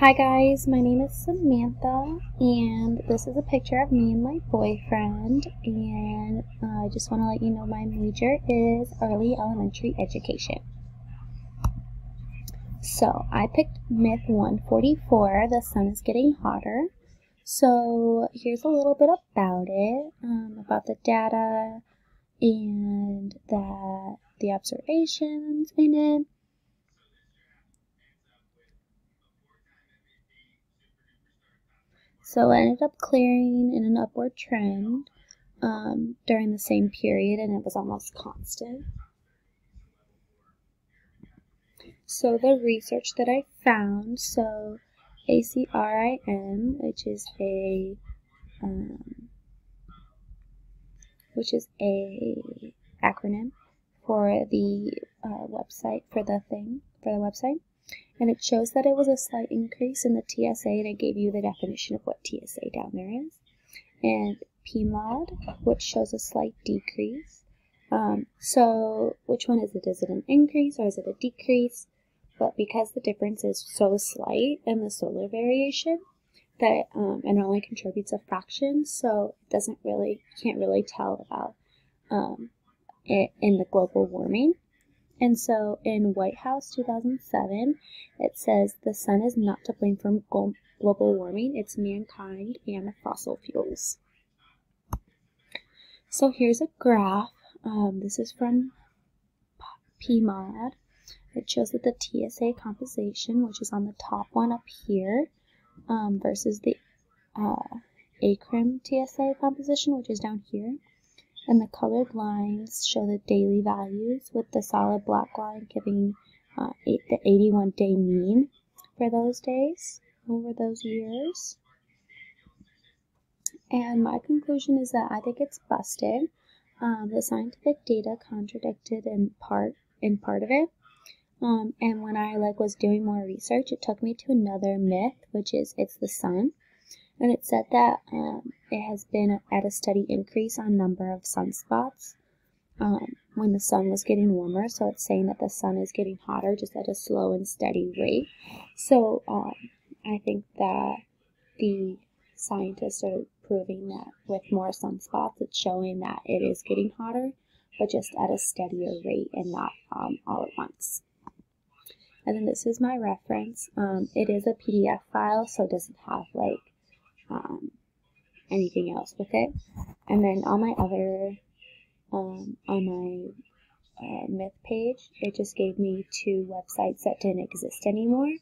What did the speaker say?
Hi guys, my name is Samantha and this is a picture of me and my boyfriend and uh, I just want to let you know my major is early elementary education. So I picked myth 144, the sun is getting hotter. So here's a little bit about it, um, about the data and that the observations in it. So it ended up clearing in an upward trend um, during the same period and it was almost constant. So the research that I found, so ACRIM, which is a um, which is a acronym for the uh, website for the thing for the website, and it shows that it was a slight increase in the TSA, and it gave you the definition of what TSA down there is, and PMOD, which shows a slight decrease. Um, so which one is it? Is it an increase or is it a decrease? but because the difference is so slight in the solar variation that um, it only contributes a fraction, so it doesn't really, can't really tell about um, it in the global warming. And so in White House 2007, it says the sun is not to blame for global warming, it's mankind and fossil fuels. So here's a graph. Um, this is from PMOD. It shows that the TSA composition, which is on the top one up here, um, versus the uh, ACRIM TSA composition, which is down here. And the colored lines show the daily values with the solid black line giving uh, eight, the 81 day mean for those days over those years. And my conclusion is that I think it's busted. Um, the scientific data contradicted in part in part of it, um, and when I like was doing more research, it took me to another myth, which is it's the sun, and it said that um, it has been at a steady increase on number of sunspots um, when the sun was getting warmer. So it's saying that the sun is getting hotter just at a slow and steady rate. So um, I think that the scientists are proving that with more sunspots, it's showing that it is getting hotter, but just at a steadier rate and not um, all at once. And then this is my reference. Um, it is a PDF file, so it doesn't have like um, anything else with it. And then on my other, um, on my uh, myth page, it just gave me two websites that didn't exist anymore.